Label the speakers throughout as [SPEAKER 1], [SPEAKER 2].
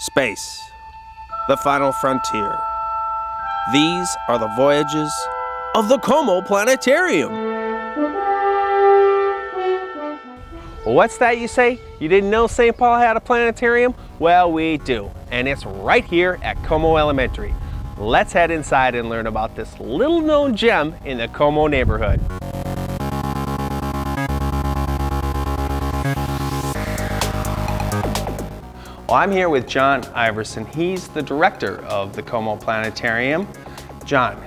[SPEAKER 1] Space, the final frontier. These are the voyages of the Como Planetarium. What's that you say? You didn't know St. Paul had a planetarium? Well, we do, and it's right here at Como Elementary. Let's head inside and learn about this little known gem in the Como neighborhood. Well, I'm here with John Iverson. He's the director of the Como Planetarium. John,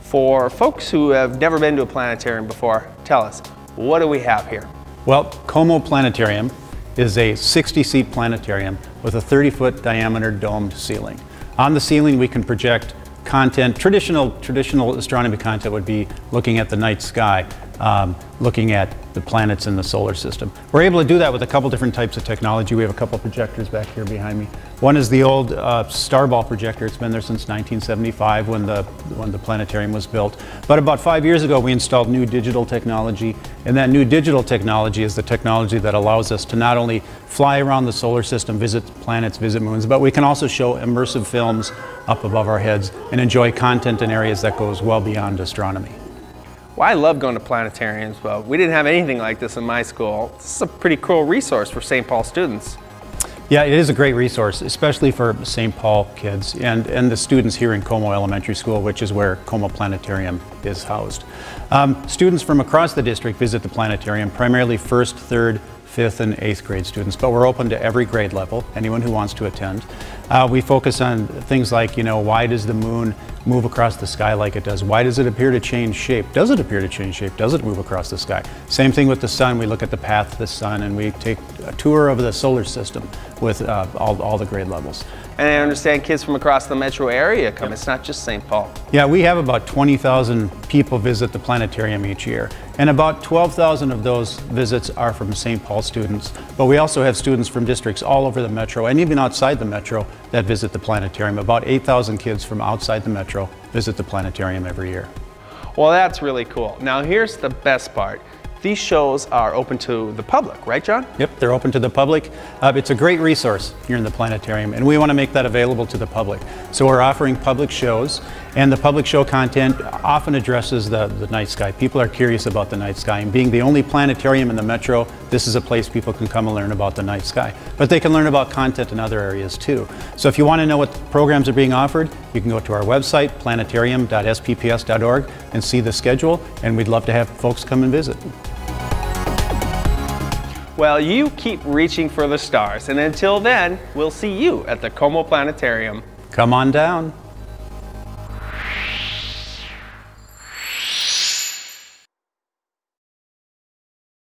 [SPEAKER 1] for folks who have never been to a planetarium before, tell us, what do we have here?
[SPEAKER 2] Well, Como Planetarium is a 60-seat planetarium with a 30-foot diameter domed ceiling. On the ceiling we can project content, traditional, traditional astronomy content would be looking at the night sky, um, looking at the planets in the solar system. We're able to do that with a couple different types of technology. We have a couple projectors back here behind me. One is the old uh, Starball projector. It's been there since 1975 when the, when the planetarium was built. But about five years ago, we installed new digital technology. And that new digital technology is the technology that allows us to not only fly around the solar system, visit planets, visit moons, but we can also show immersive films up above our heads and enjoy content in areas that goes well beyond astronomy.
[SPEAKER 1] Well, I love going to planetariums, but we didn't have anything like this in my school. This is a pretty cool resource for St. Paul students.
[SPEAKER 2] Yeah, it is a great resource, especially for St. Paul kids and, and the students here in Como Elementary School, which is where Como Planetarium is housed. Um, students from across the district visit the planetarium, primarily first, third, fifth and eighth grade students, but we're open to every grade level, anyone who wants to attend. Uh, we focus on things like, you know, why does the moon move across the sky like it does? Why does it appear to change shape? Does it appear to change shape? Does it move across the sky? Same thing with the sun. We look at the path of the sun and we take a tour of the solar system with uh, all, all the grade levels.
[SPEAKER 1] And I understand kids from across the metro area come. Yep. It's not just St. Paul.
[SPEAKER 2] Yeah, we have about 20,000 people visit the planetarium each year. And about 12,000 of those visits are from St. Paul students. But we also have students from districts all over the metro and even outside the metro that visit the planetarium. About 8,000 kids from outside the metro visit the planetarium every year.
[SPEAKER 1] Well, that's really cool. Now here's the best part. These shows are open to the public, right, John?
[SPEAKER 2] Yep, they're open to the public. Uh, it's a great resource here in the planetarium, and we want to make that available to the public. So we're offering public shows, and the public show content often addresses the, the night sky. People are curious about the night sky, and being the only planetarium in the metro, this is a place people can come and learn about the night sky. But they can learn about content in other areas too. So if you want to know what programs are being offered, you can go to our website, planetarium.spps.org, and see the schedule, and we'd love to have folks come and visit.
[SPEAKER 1] Well, you keep reaching for the stars, and until then, we'll see you at the Como Planetarium.
[SPEAKER 2] Come on down.